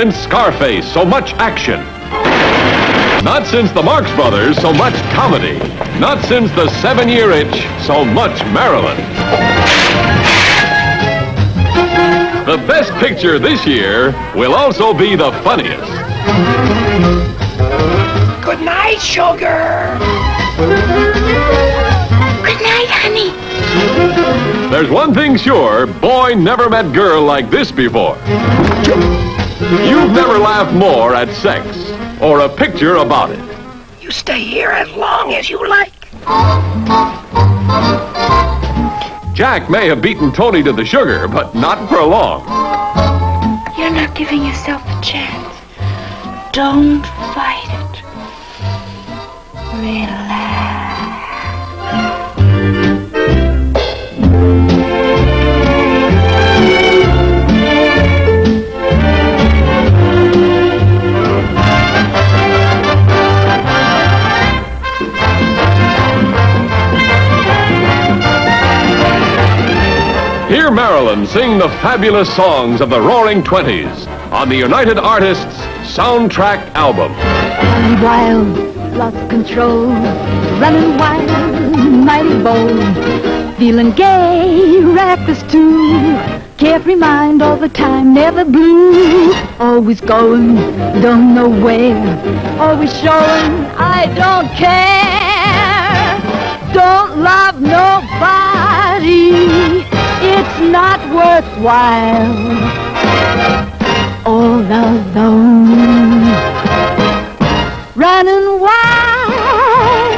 since Scarface, so much action. Not since the Marx Brothers, so much comedy. Not since the seven-year itch, so much Marilyn. The best picture this year will also be the funniest. Good night, sugar. Good night, honey. There's one thing sure, boy never met girl like this before. You've never laughed more at sex or a picture about it. You stay here as long as you like. Jack may have beaten Tony to the sugar, but not for long. You're not giving yourself a chance. Don't fight it. Relax. Hear Marilyn sing the fabulous songs of the Roaring Twenties on the United Artists soundtrack album. Running wild, lost control, running wild, mighty bold, feeling gay, reckless too. Carefree mind all the time, never blue. Always going, don't know where. Always showing, I don't care. Not worthwhile. All alone. Running wild